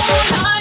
Lord.